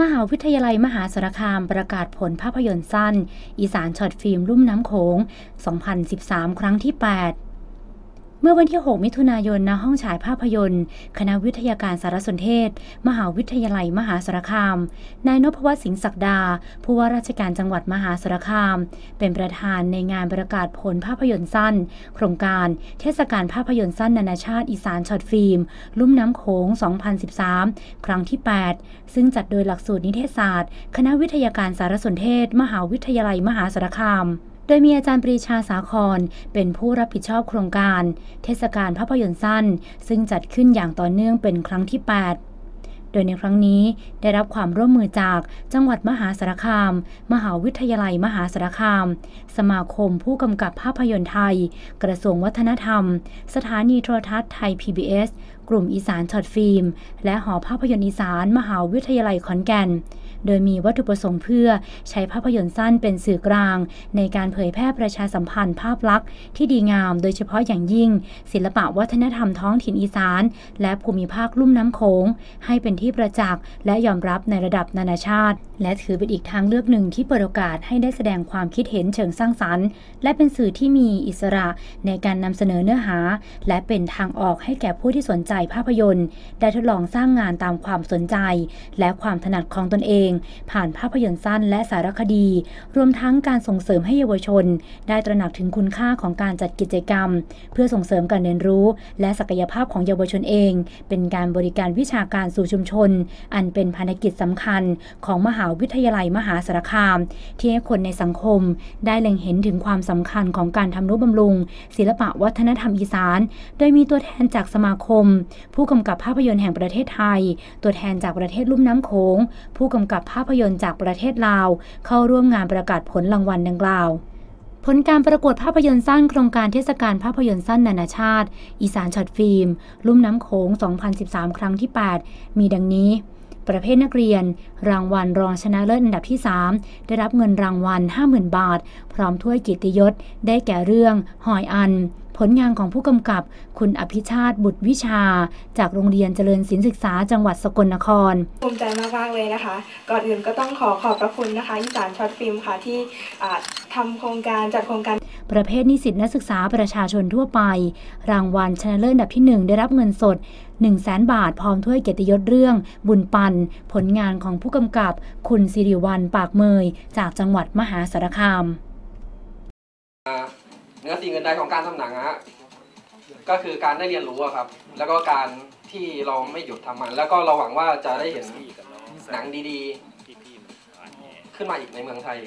มหาวิทยาลัยมหาสารคามประกาศผลภาพยนตร์สั้น อีสาน Short Film ลุ่มน้ำโขง 2013 ครั้งที่ 8 เมื่อวันที่ 6 มิถุนายนณห้องฉายภาพยนตร์ คณะวิทยาการสารสนเทศ มหาวิทยาลัยมหาสารคาม นายนพวัฒน์สิงห์ศักดา ผู้ว่าราชการจังหวัดมหาสารคาม เป็นประธานในงานประกาศผลภาพยนตร์สั้น โครงการเทศกาลภาพยนตร์สั้นนานาชาติอีสาน Short Film ลุ่มน้ำโขง 2013 ครั้งที่ 8 ซึ่งจัดโดยหลักสูตรนิเทศศาสตร์ คณะวิทยาการสารสนเทศ มหาวิทยาลัยมหาสารคาม โดยมีอาจารย์ปรีชาสาคร เป็นผู้รับผิดชอบโครงการ เทศกาลภาพยนตร์สั้น ซึ่งจัดขึ้นอย่างต่อเนื่องเป็นครั้งที่ 8 โดยในครั้งนี้ได้รับความร่วมมือจากจังหวัดมหาสารคาม มหาวิทยาลัยมหาสารคาม สมาคมผู้กำกับภาพยนตร์ไทย กระทรวงวัฒนธรรม สถานีโทรทัศน์ไทย PBS กลุ่มอีสานช็อตฟิล์ม และหอภาพยนตร์อีสาน มหาวิทยาลัยขอนแก่น โดยมีวัตถุประสงค์เพื่อใช้ภาพยนตร์สั้นเป็นสื่อกลาง ในการเผยแพร่ประชาสัมพันธ์ภาพลักษณ์ที่ดีงาม โดยเฉพาะอย่างยิ่ง ศิลปะวัฒนธรรมท้องถิ่นอีสาน และภูมิภาคลุ่มน้ำโขงให้เป็นที่ประจักษ์ และยอมรับในระดับนานาชาติ และถือเป็นอีกทางเลือกหนึ่งที่เปิดโอกาสให้ได้แสดงความคิดเห็นเชิงสร้างสรรค์ และเป็นสื่อที่มีอิสระในการนำเสนอเนื้อหา และเป็นทางออกให้แก่ผู้ที่สนใจภาพยนตร์ ได้ทดลองสร้างงานตามความสนใจ และความถนัดของตนเองผ่านภาพยนตร์สั้นและสารคดี รวมทั้งการส่งเสริมให้เยาวชน ได้ตระหนักถึงคุณค่าของการจัดกิจกรรม เพื่อส่งเสริมการเรียนรู้ และศักยภาพของเยาวชนเอง เป็นการบริการวิชาการสู่ชุมชน อันเป็นภารกิจสำคัญ ของมหาวิทยาลัยมหาสารคาม ที่ให้คนในสังคม ได้เล็งเห็นถึงความสำคัญของการทำนุบำรุง ศิลปะวัฒนธรรมอีสาน โดยมีตัวแทนจากสมาคม ผู้กำกับภาพยนตร์แห่งประเทศไทย ตัวแทนจากประเทศลุ่มน้ำโขงผู้กำกับภาพยนตร์จากประเทศลาว เข้าร่วมงานประกาศผลรางวัลดังกล่าว ผลการประกวดภาพยนตร์สั้นโครงการเทศกาลภาพยนตร์สั้นนานาชาติ อีสานช็อตฟิล์ม ลุ่มน้ำโขง 2013 ครั้งที่ 8 มีดังนี้ประเภทนักเรียน รางวัลรองชนะเลิศอันดับที่ 3 ได้รับเงินรางวัล 50,000 บาท พร้อมถ้วยเกียรติยศ ได้แก่เรื่อง หอยอัน ผลงานของผู้กำกับ คุณอภิชาติบุตรวิชา จากโรงเรียนเจริญศิลปศึกษาจังหวัดสกลนคร ภูมิใจมาก ๆ เลยนะคะ ก่อนอื่นก็ต้องขอขอบพระคุณนะคะอีสาน Short Film ค่ะที่อ่าทำโครงการจัดโครงการ ประเภทนิสิตนักศึกษาประชาชนทั่วไป รางวัลชนะเลิศอันดับที่ 1 ได้รับเงินสด 1 0 0 0 0แบาท พร้อมถ้วยเกียรติยศเรื่อง บุญปัน ผลงานของผู้กำกับ คุณสิริวัลปากเมย จากจังหวัดมหาสารคาม เนื้อสิ่งเงินใดของการทำหนังอะฮะก็คือการได้เรียนรู้ครับ แล้วก็การที่เราไม่หยุดทำมัน แล้วก็เราหวังว่าจะได้เห็นหนังดีๆ ขึ้นมาอีกในเมืองไทย